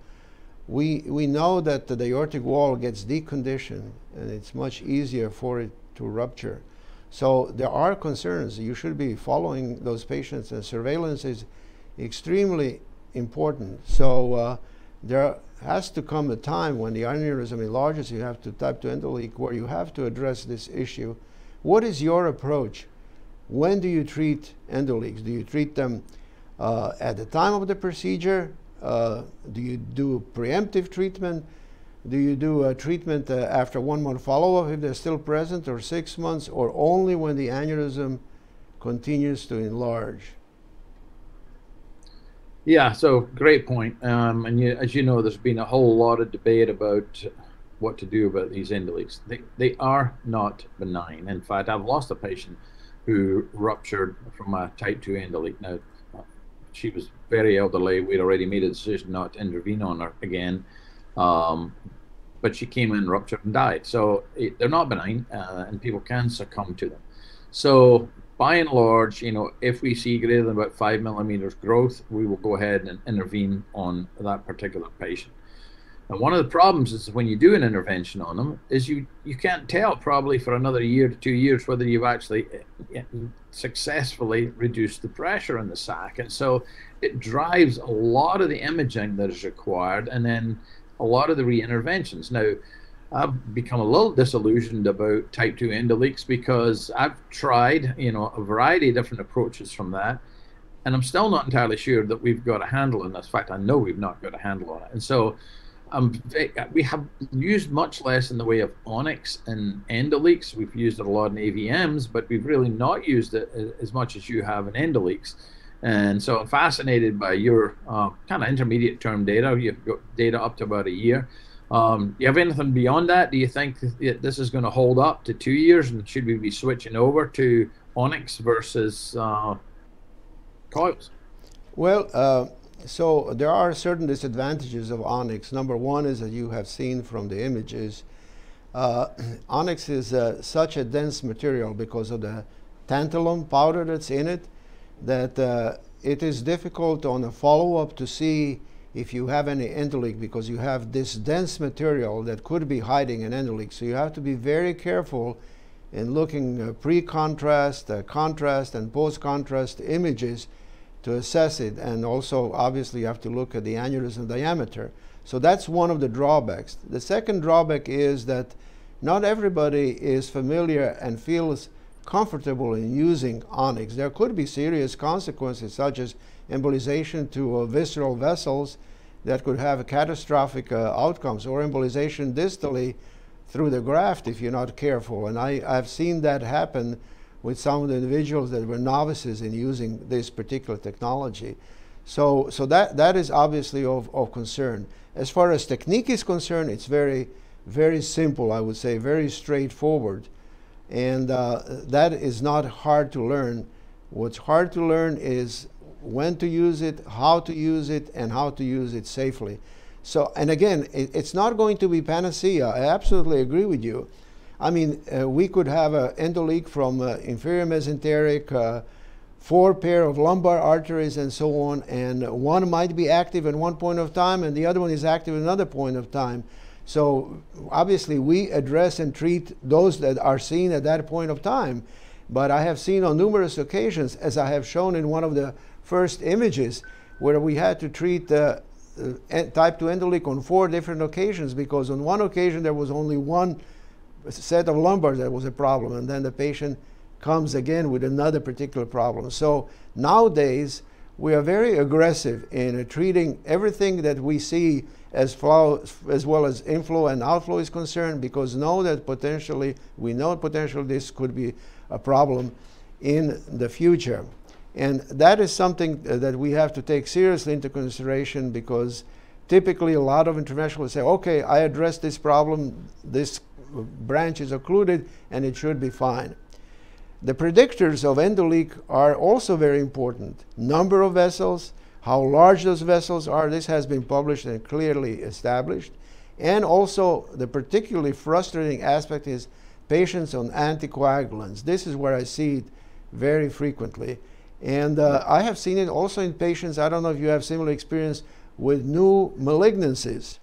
We, we know that the aortic wall gets deconditioned and it's much easier for it to rupture. So there are concerns. You should be following those patients, and surveillance is extremely important. So uh, there has to come a time when the aneurysm enlarges, you have to type 2 endoleak, where you have to address this issue. What is your approach? When do you treat endoleaks? Do you treat them uh, at the time of the procedure? Uh, do you do preemptive treatment? Do you do a treatment uh, after one month follow-up if they're still present, or six months, or only when the aneurysm continues to enlarge?
Yeah, so great point. Um, and you, as you know, there's been a whole lot of debate about what to do about these endoleaks. They, they are not benign. In fact, I've lost a patient who ruptured from a type 2 endoleak. Now, she was very elderly. We'd already made a decision not to intervene on her again. Um, but she came in, ruptured, and died. So it, they're not benign, uh, and people can succumb to them. So by and large, you know, if we see greater than about five millimeters growth, we will go ahead and intervene on that particular patient. And one of the problems is when you do an intervention on them is you you can't tell probably for another year to two years whether you've actually eh, successfully reduced the pressure in the sac, and so it drives a lot of the imaging that is required, and then a lot of the re-interventions. Now, I've become a little disillusioned about type 2 endoleaks because I've tried, you know, a variety of different approaches from that, and I'm still not entirely sure that we've got a handle on this. In fact, I know we've not got a handle on it. And so um, we have used much less in the way of onyx and endoleaks. We've used it a lot in AVMs, but we've really not used it as much as you have in endoleaks. And so I'm fascinated by your uh, kind of intermediate term data. You've got data up to about a year. Um, do you have anything beyond that? Do you think this is going to hold up to two years, and should we be switching over to Onyx versus uh, coils?
Well, uh, so there are certain disadvantages of Onyx. Number one is that you have seen from the images, uh, Onyx is uh, such a dense material because of the tantalum powder that's in it that uh, it is difficult on a follow-up to see if you have any endoleak because you have this dense material that could be hiding an endoleak. So you have to be very careful in looking uh, pre-contrast, uh, contrast, and post-contrast images to assess it. And also, obviously, you have to look at the aneurysm diameter. So that's one of the drawbacks. The second drawback is that not everybody is familiar and feels comfortable in using onyx. There could be serious consequences such as embolization to uh, visceral vessels that could have catastrophic uh, outcomes or embolization distally through the graft if you're not careful. And I, I've seen that happen with some of the individuals that were novices in using this particular technology. So, so that, that is obviously of, of concern. As far as technique is concerned, it's very, very simple, I would say, very straightforward. And uh, that is not hard to learn. What's hard to learn is when to use it, how to use it, and how to use it safely. So, and again, it, it's not going to be panacea. I absolutely agree with you. I mean, uh, we could have an endoleak from uh, inferior mesenteric, uh, four pair of lumbar arteries, and so on, and one might be active at one point of time, and the other one is active at another point of time. So, obviously, we address and treat those that are seen at that point of time. But I have seen on numerous occasions, as I have shown in one of the first images where we had to treat uh, uh, type 2 endoleak on four different occasions because on one occasion there was only one set of lumbar that was a problem and then the patient comes again with another particular problem. So nowadays we are very aggressive in uh, treating everything that we see as flow as well as inflow and outflow is concerned because know that potentially we know potentially this could be a problem in the future. And that is something that we have to take seriously into consideration because typically a lot of interventionalists say, okay, I addressed this problem, this branch is occluded, and it should be fine. The predictors of endoleak are also very important. Number of vessels, How large those vessels are, this has been published and clearly established. And also, the particularly frustrating aspect is patients on anticoagulants. This is where I see it very frequently. And uh, I have seen it also in patients, I don't know if you have similar experience with new malignancies.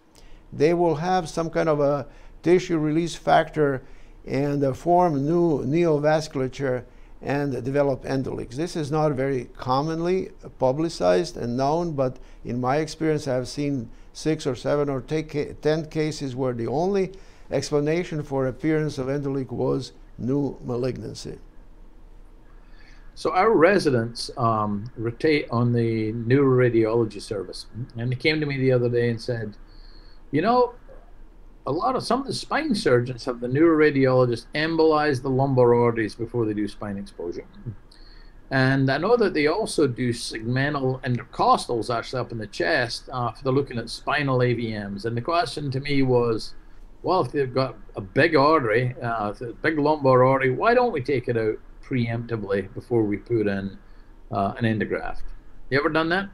They will have some kind of a tissue release factor and form new neovasculature and develop endoleaks. This is not very commonly publicized and known, but in my experience, I have seen six or seven or ten cases where the only explanation for appearance of endoleak was new malignancy.
So our residents um, rotate on the neuroradiology service, and they came to me the other day and said, "You know, a lot of some of the spine surgeons have the neuroradiologists embolize the lumbar arteries before they do spine exposure." And I know that they also do segmental intercostals actually up in the chest uh, they're looking at spinal AVMs. And the question to me was, well, if they've got a big artery, uh, a big lumbar artery, why don't we take it out preemptively before we put in uh, an endograft? You ever done that?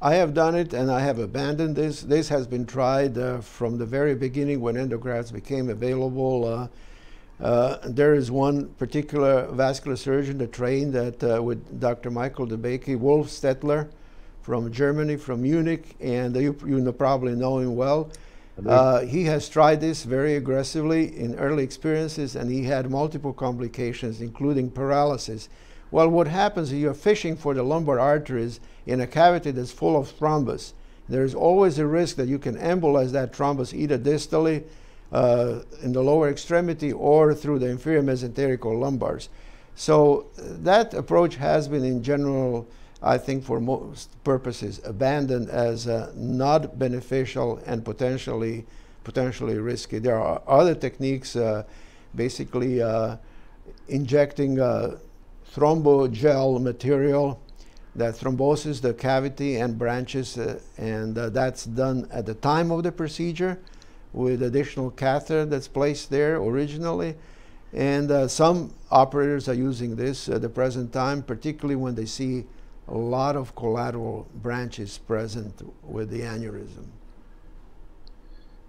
I have done it and I have abandoned this. This has been tried uh, from the very beginning when endografts became available. Uh, uh, there is one particular vascular surgeon that trained at, uh, with Dr. Michael DeBakey, Wolf Stelter from Germany, from Munich, and you, you probably know him well. Uh, he has tried this very aggressively in early experiences, and he had multiple complications, including paralysis. Well, what happens is you're fishing for the lumbar arteries in a cavity that's full of thrombus. There's always a risk that you can embolize that thrombus either distally uh, in the lower extremity or through the inferior mesenteric or lumbars. So uh, that approach has been in general I think for most purposes abandoned as uh, not beneficial and potentially potentially risky. There are other techniques, uh, basically uh, injecting uh, thrombogel material that thromboses the cavity and branches, uh, and uh, that's done at the time of the procedure with additional catheter that's placed there originally. And some operators are using this at the present time, particularly when they see a lot of collateral branches present with the aneurysm.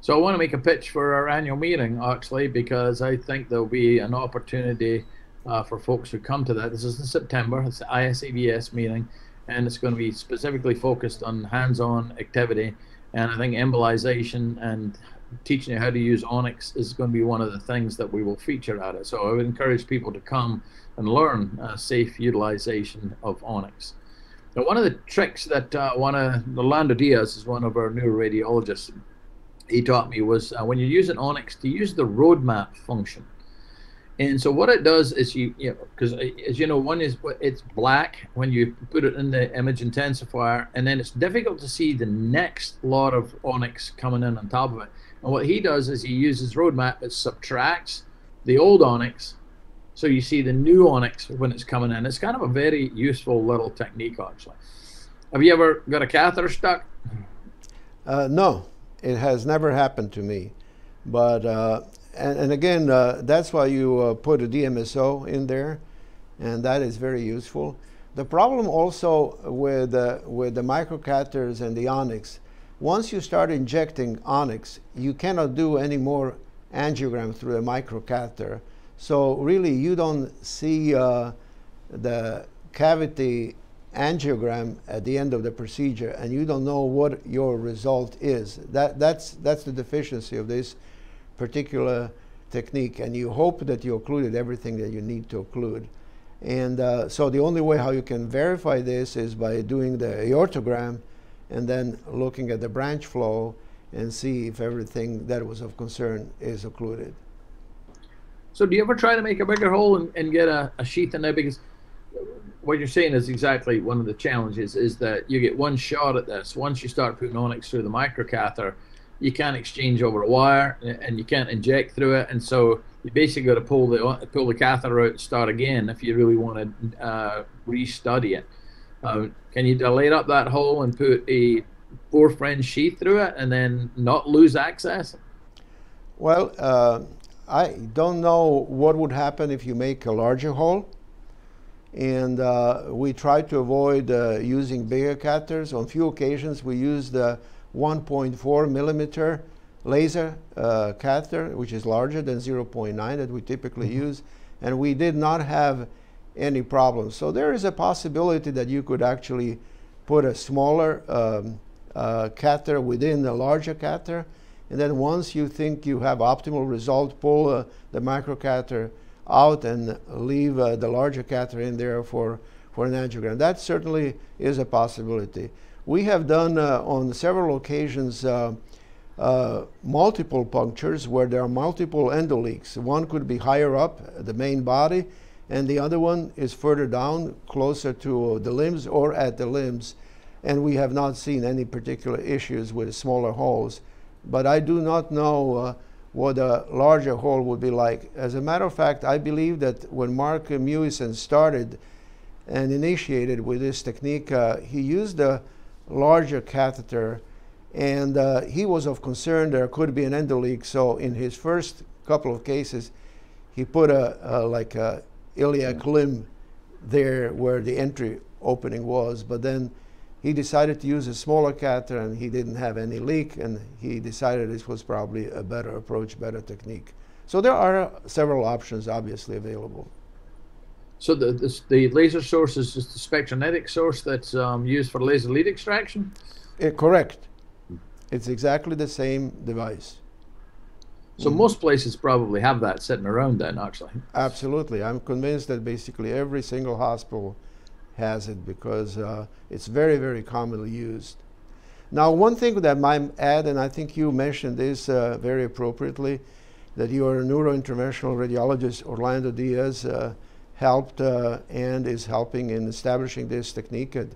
So I want to make a pitch for our annual meeting, actually, because I think there'll be an opportunity uh, for folks who come to that. This is in September. It's the ISEVS meeting, and it's going to be specifically focused on hands-on activity. And I think embolization and teaching you how to use Onyx is going to be one of the things that we will feature at it. So I would encourage people to come and learn uh, safe utilization of Onyx. Now, one of the tricks that uh, one of Orlando Diaz is one of our new radiologists. He taught me was uh, when you use an Onyx to use the roadmap function. And so what it does is you, you know, because uh, as you know, one is it's black when you put it in the image intensifier, and then it's difficult to see the next lot of onyx coming in on top of it. And what he does is he uses roadmap that subtracts the old onyx so you see the new onyx when it's coming in. It's kind of a very useful little technique, actually. Have you ever got a catheter stuck?
Uh, no, it has never happened to me. But, uh, and, and, again, uh, that's why you uh, put a DMSO in there, and that is very useful. The problem also with, uh, with the microcatheters and the onyx, once you start injecting onyx, you cannot do any more angiogram through the microcatheter so really, you don't see uh, the cavity angiogram at the end of the procedure, and you don't know what your result is. That, that's, that's the deficiency of this particular technique, and you hope that you occluded everything that you need to occlude. And uh, so the only way how you can verify this is by doing the aortogram and then looking at the branch flow and see if everything that was of concern is occluded.
So do you ever try to make a bigger hole and, and get a, a sheath in there? Because what you're saying is exactly one of the challenges is that you get one shot at this. Once you start putting onyx through the microcatheter, you can't exchange over a wire and you can't inject through it. And so you basically got to pull the pull the catheter out and start again if you really want to uh, restudy it. Uh, can you dilate up that hole and put a four French sheath through it and then not lose access?
Well, uh, I don't know what would happen if you make a larger hole. and uh, we try to avoid uh, using bigger catheters. On few occasions, we use the 1.4 millimeter laser uh, catheter, which is larger than 0.9 that we typically mm -hmm. use, and we did not have any problems. So there is a possibility that you could actually put a smaller um, uh, catheter within the larger catheter, and then once you think you have optimal result, pull uh, the microcatheter out and leave uh, the larger catheter in there for, for an angiogram. That certainly is a possibility. We have done uh, on several occasions uh, uh, multiple punctures where there are multiple endoleaks. One could be higher up the main body, and the other one is further down, closer to the limbs or at the limbs. And we have not seen any particular issues with smaller holes. But I do not know uh, what a larger hole would be like. As a matter of fact, I believe that when Mark Mewissen started and initiated with this technique, uh, he used a larger catheter and uh, he was of concern there could be an endoleak. So in his first couple of cases, he put a, a like a iliac limb there where the entry opening was, but then he decided to use a smaller catheter and he didn't have any leak and he decided this was probably a better approach, better technique. So there are several options obviously available.
So the, the, the laser source is just the Spectranetics source that's um, used for laser lead extraction?
Uh, correct. It's exactly the same device.
So mm. most places probably have that sitting around then, actually.
Absolutely. I'm convinced that basically every single hospital has it because uh, it's very, very commonly used. Now, one thing that I might add, and I think you mentioned this uh, very appropriately, that your neurointerventional radiologist, Orlando Diaz, uh, helped uh, and is helping in establishing this technique at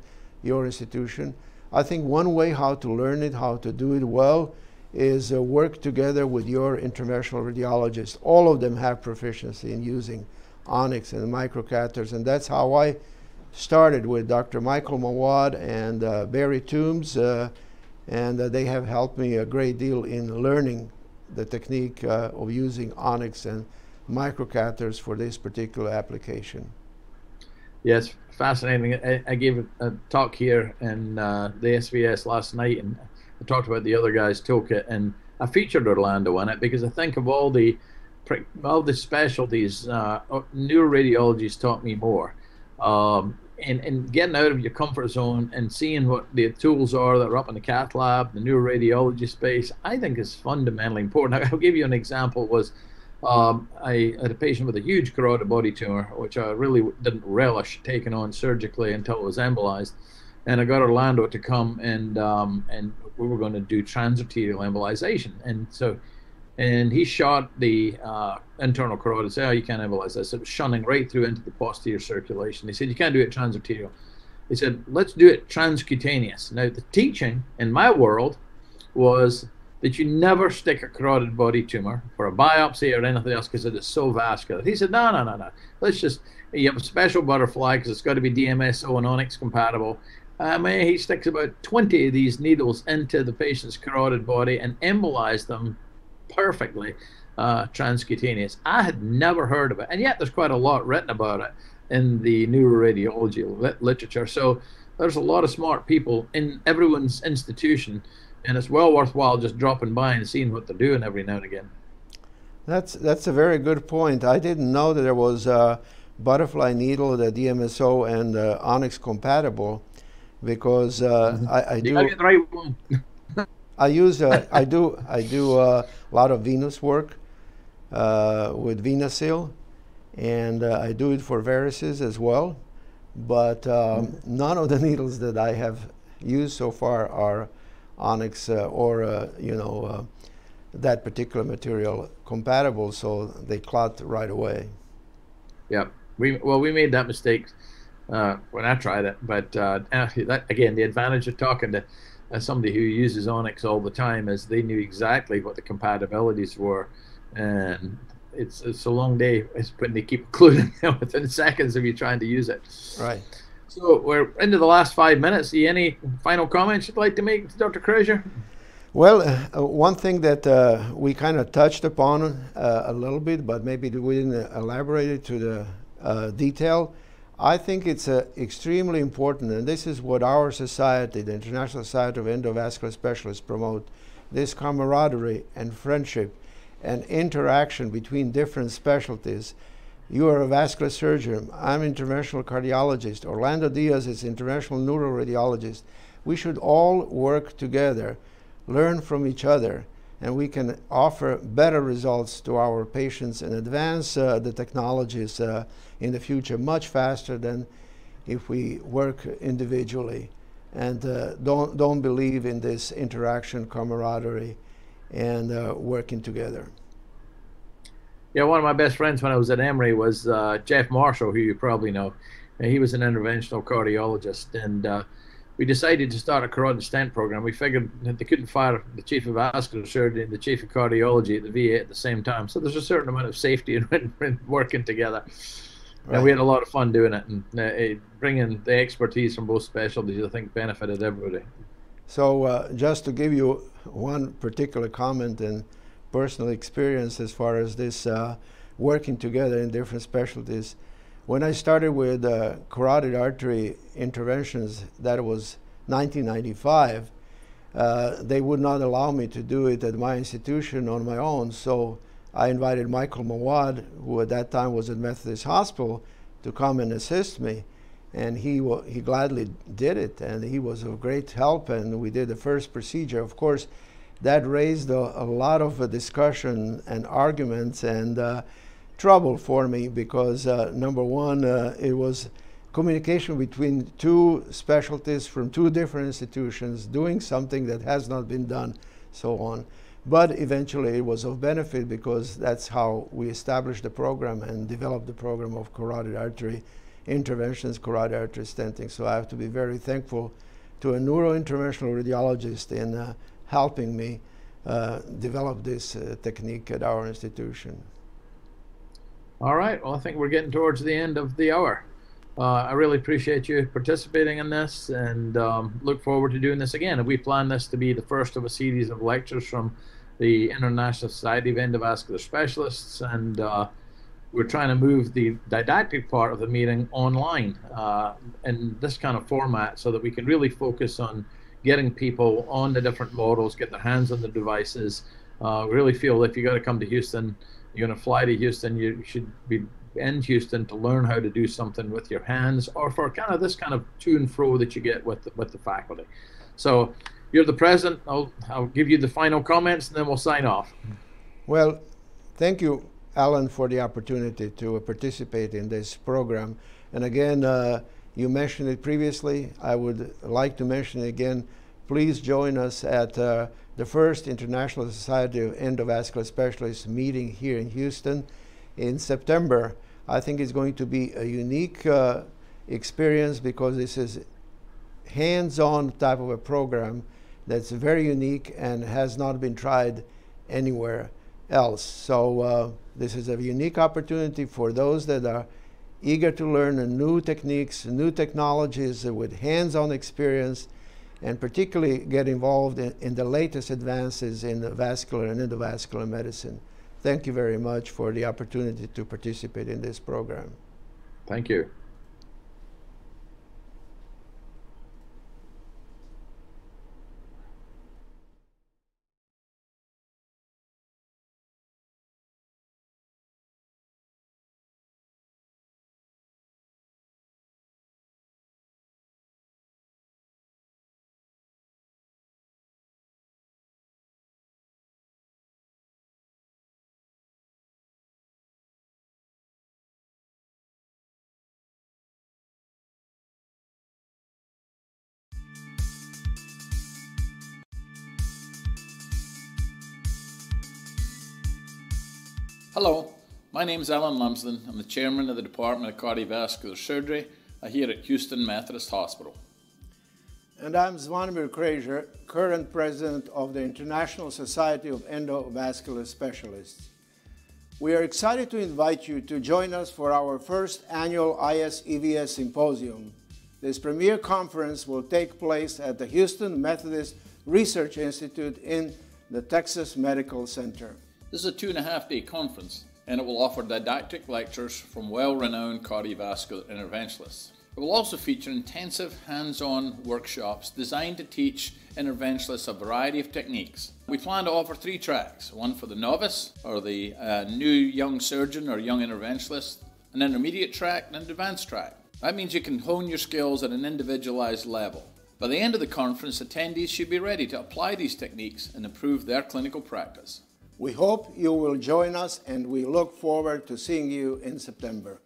your institution. I think one way how to learn it, how to do it well, is uh, work together with your interventional radiologist. All of them have proficiency in using onyx and microcatheters, and that's how I started with Dr. Michael Mawad and uh, Barry Toombs, uh, and uh, they have helped me a great deal in learning the technique uh, of using onyx and microcatheters for this particular application.
Yes, fascinating. I, I gave a, a, talk here in uh, the SVS last night, and I talked about the other guy's toolkit, and I featured Orlando in it because I think of all the all the specialties, uh, neuroradiology's taught me more. Um, and, and getting out of your comfort zone and seeing what the tools are that are up in the cath lab, the neuroradiology space, I think is fundamentally important. I'll give you an example was um, I had a patient with a huge carotid body tumor, which I really didn't relish taking on surgically until it was embolized. And I got Orlando to come and um, and we were going to do transarterial embolization. And so and he shot the uh, internal carotid. Said, "Oh, you can't embolize this." It was shunning right through into the posterior circulation. He said, "You can't do it transarterial." He said, "Let's do it transcutaneous." Now, the teaching in my world was that you never stick a carotid body tumor for a biopsy or anything else because it is so vascular. He said, "No, no, no, no. Let's just you have a special butterfly because it's got to be DMSO and Onyx compatible." Um, he sticks about 20 of these needles into the patient's carotid body and embolizes them perfectly uh, transcutaneous. I had never heard of it, and yet there's quite a lot written about it in the neuroradiology lit- literature. So there's a lot of smart people in everyone's institution, and it's well worthwhile just dropping by and seeing what they're doing every now and again.
That's that's a very good point. I didn't know that there was a butterfly needle, the DMSO, and uh, Onyx compatible, because uh, mm-hmm. I, I do.
You the right one.
I use uh, I do I do uh, a lot of venous work uh, with VenaSeal, and uh, I do it for varices as well. But um, none of the needles that I have used so far are onyx uh, or uh, you know that particular material compatible, so they clot right away.
Yeah, we well we made that mistake when I tried it, but that, again the advantage of talking to as somebody who uses Onyx all the time, is they knew exactly what the compatibilities were, and it's it's a long day when they keep including them within seconds of you trying to use it.
Right.
So we're into the last five minutes. See any final comments you'd like to make, Dr. Krajcer?
Well, uh, one thing that uh, we kind of touched upon uh, a little bit, but maybe we didn't elaborate it to the uh, detail. I think it's uh, extremely important, and this is what our society, the International Society of Endovascular Specialists, promote this camaraderie and friendship and interaction between different specialties. You are a vascular surgeon, I'm an interventional cardiologist, Orlando Diaz is interventional neuroradiologist. We should all work together, learn from each other, and we can offer better results to our patients and advance uh, the technologies uh, in the future much faster than if we work individually and uh, don't, don't believe in this interaction, camaraderie, and uh, working together.
Yeah, one of my best friends when I was at Emory was uh, Jeff Marshall, who you probably know. he was an interventional cardiologist, and uh, we decided to start a carotid stent program. We figured that they couldn't fire the chief of vascular surgery and the chief of cardiology at the VA at the same time. So there's a certain amount of safety in, in working together. Right. And we had a lot of fun doing it, and uh, bringing the expertise from both specialties, I think, benefited everybody.
So, uh, just to give you one particular comment and personal experience as far as this uh, working together in different specialties, when I started with uh, carotid artery interventions, that was 1995. Uh, they would not allow me to do it at my institution on my own, so I invited Michael Mawad, who at that time was at Methodist Hospital, to come and assist me. And he, he gladly did it, and he was of great help. And we did the first procedure. Of course, that raised a, a lot of uh, discussion and arguments and uh, trouble for me because, uh, number one, it was communication between two specialties from two different institutions doing something that has not been done, so on. But eventually it was of benefit because that's how we established the program and developed the program of carotid artery interventions, carotid artery stenting. So I have to be very thankful to a neurointerventional radiologist in uh, helping me uh, develop this uh, technique at our institution.
All right. Well, I think we're getting towards the end of the hour. Uh, I really appreciate you participating in this and um, look forward to doing this again. And we plan this to be the first of a series of lectures from the International Society of Endovascular Specialists, and uh, we're trying to move the didactic part of the meeting online uh, in this kind of format so that we can really focus on getting people on the different models, get their hands on the devices. Uh, really feel if you got to come to Houston, you're going to fly to Houston, you should be in Houston to learn how to do something with your hands, or for kind of this kind of to and fro that you get with the, with the faculty. So you're the president. I'll, I'll give you the final comments and then we'll sign off.
Well, thank you, Alan, for the opportunity to participate in this program. And again, uh, you mentioned it previously. I would like to mention it again. Please join us at uh, the first International Society of Endovascular Specialists meeting here in Houston in September. I think it's going to be a unique uh, experience because this is hands-on type of a program that's very unique and has not been tried anywhere else. So uh, this is a unique opportunity for those that are eager to learn new techniques, new technologies with hands-on experience, and particularly get involved in, in the latest advances in vascular and endovascular medicine. Thank you very much for the opportunity to participate in this program.
Thank you. Hello, my name is Alan Lumsden. I'm the chairman of the Department of Cardiovascular Surgery here at Houston Methodist Hospital.
And I'm Zvonimir Krajcer, current president of the International Society of Endovascular Specialists. We are excited to invite you to join us for our first annual ISEVS Symposium. This premier conference will take place at the Houston Methodist Research Institute in the Texas Medical Center.
This is a two and a half day conference and it will offer didactic lectures from well renowned cardiovascular interventionalists. It will also feature intensive hands on workshops designed to teach interventionalists a variety of techniques. We plan to offer three tracks one for the novice or the uh, new young surgeon or young interventionalist, an intermediate track, and an advanced track. That means you can hone your skills at an individualized level. By the end of the conference, attendees should be ready to apply these techniques and improve their clinical practice.
We hope you will join us and we look forward to seeing you in September.